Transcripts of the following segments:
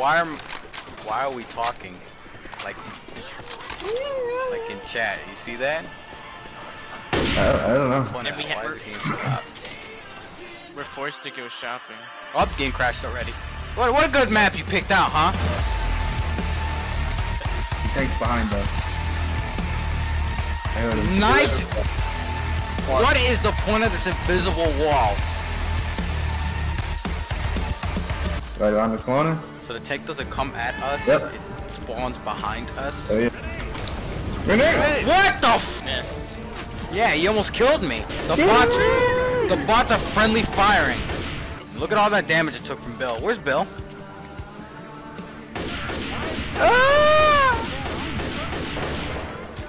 Why are why are we talking like like in chat? You see that? I, I don't know. Point And we ha- why is the game stopped? We're forced to go shopping. Oh, the game crashed already. What what a good map you picked out, huh? Tank's behind us. I heard. Nice. What is the point of this invisible wall? Right around the corner. So the tank doesn't come at us. Yep. It spawns behind us. Oh yeah. Grenade! What the f- Missed. Yeah, he almost killed me. The bots, the bots are friendly firing. Look at all that damage it took from Bill. Where's Bill?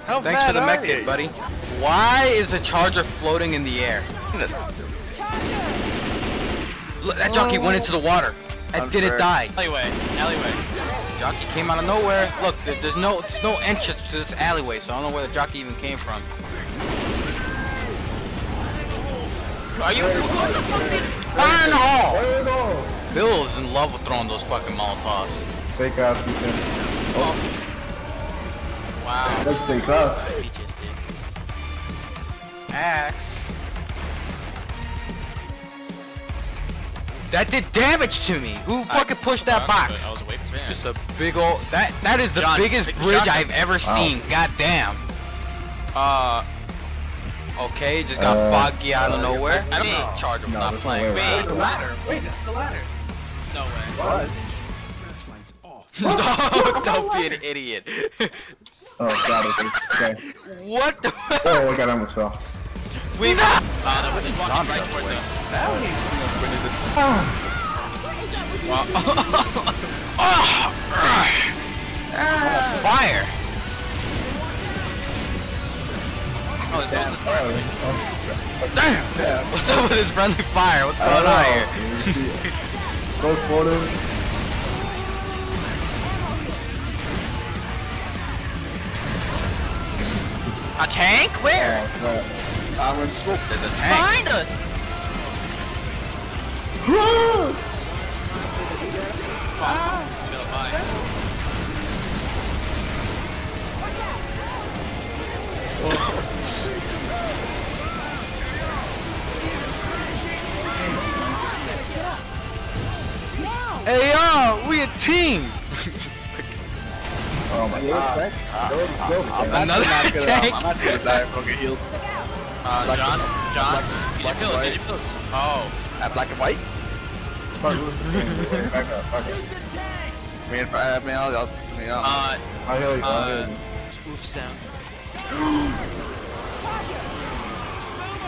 How Thanks for the mech kit, buddy. Why is the charger floating in the air? Look, that jockey went into the water. And didn't die. Alleyway. Alleyway. Jockey came out of nowhere. Look, there- there's no, there's no entrance to this alleyway, so I don't know where the jockey even came from. Are you? What the fuck is? Fire in the hole! There we. Bill is in love with throwing those fucking molotovs. Fake ass Ethan. Oh. Wow. Let's fake us. PTSD. Axe. That did damage to me. Who fucking pushed that box? I was away from Just a big old. That that is the John, biggest take the bridge. I've ever seen. God damn. Uh, Okay, just got Uh, foggy out of uh, I guess nowhere. I- I don't Me, know. Charger, I'm No, not playing. way. wait. The ladder. Wait, it's the ladder. No way. What? Don't, don't be an idiot. Oh god, okay. okay. what the? Oh, look, I almost fell. We. Uh, no, we're just walking right towards us. Now he's winning this. Fire. Oh, Damn. wasn't Damn. What's up with this friendly fire? What's going on here? Close quarters. A tank? Where? Crap. Smoke. There's a tank. Behind us. Hey yo, we a team. Oh my god. Ah, ah, ah, I'm Another not gonna, tank. I'm not gonna die if I get healed. Uh, John. John. black Get your pills. and Get your pills. Oh. At black and white? Fuck, listen. Back up, back up. I mean, if I, I mean, I'll, I'll, I mean, I'll, Uh, I'll heal you, uh, oof sound.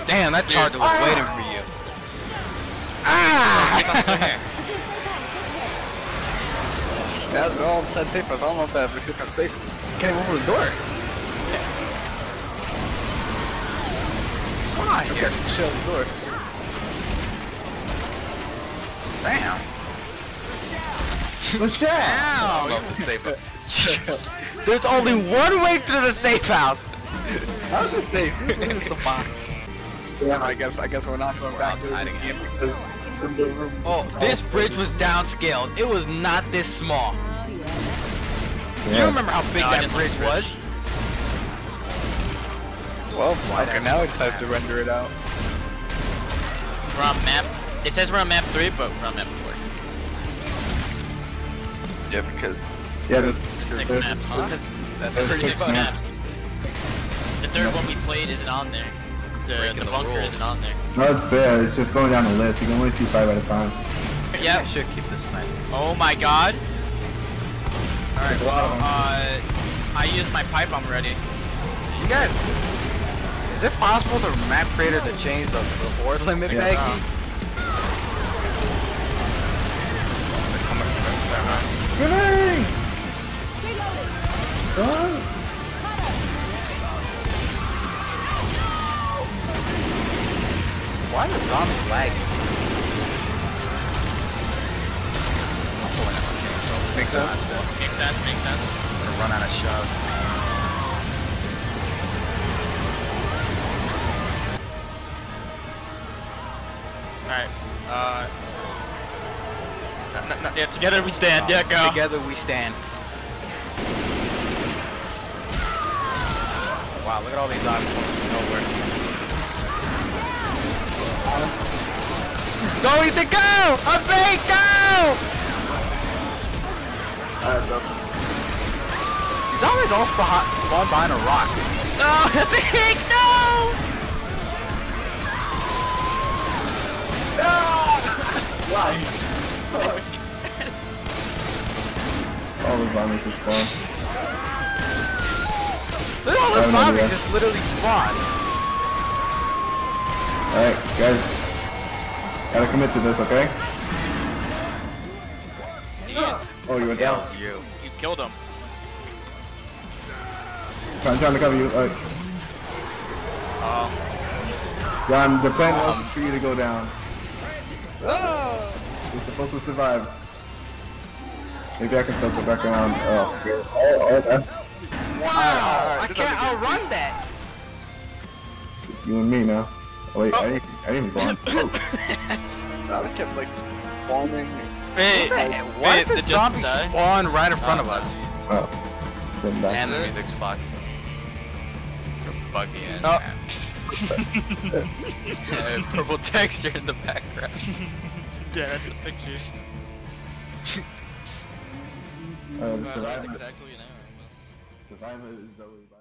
Damn, that charger was waiting for you. See if I'm still here. all inside safe house. I don't know if that every safe house is safe. Can't even open the door. Come on, here. Shut the door. Damn. The shaft! I don't know if the safe house. There's only one way through the safe house. How's it safe? There's a box. Yeah, I guess I guess we're not going We're back outside to the again. game because Oh, this bridge was downscaled. It was not this small. Oh, you remember how big No, that didn't bridge was? Well, okay, now it decides to render it out. We're on map. It says we're on map three, but we're on map four. Yeah, because Yeah, the, Six the- maps. Huh? That's That's There's pretty six six maps. The third one we played isn't on there. The, Breaking the the bunker rules. isn't on there. No, it's fair. It's just going down the list. You can only see five at a time. I should keep this sniper. Oh my god. Alright, a lot of well, uh, I used my pipe, I'm ready. You guys, is it possible for map creator to change the, the horde limit, Yes. Becky? Uh, They're coming the inside, Grenade! Why are zombies lagging? I'm pulling out my chainsaw. Makes sense. Nonsense. makes sense, makes sense. I'm gonna run out of shove. Uh, no, no, yeah, together we stand. Yeah, go. Together we stand. Wow, look at all these zombies coming from nowhere. Go, Ethan, go! A bait, go! Alright, Justin. These zombies all spawn, spawn behind a rock. No, big no! Zombies just spawn. Look at all I the zombies just literally spawn. Alright, guys. Gotta commit to this, okay? Jeez, Oh, you went down. was you. you killed him. I'm trying to cover you. Alright. Um, John, the plan was Um. for you to go down. You're supposed to survive. Maybe I can circle back around. Oh, uh, oh, oh, okay. Wow! alright, I can't outrun that! Just you and me now. Oh, wait, I oh. didn't, I didn't even go. Oh. I was kept like spawning. wait, Why wait, did the zombie Justin die? spawn right in front of oh. us? oh. Then that's And the music's fucked. Buggy ass Oh. map. Yeah, Purple texture in the background. Yeah, that's the picture. Uh, the That's survivor, exactly an hour almost. survivor is Zoe.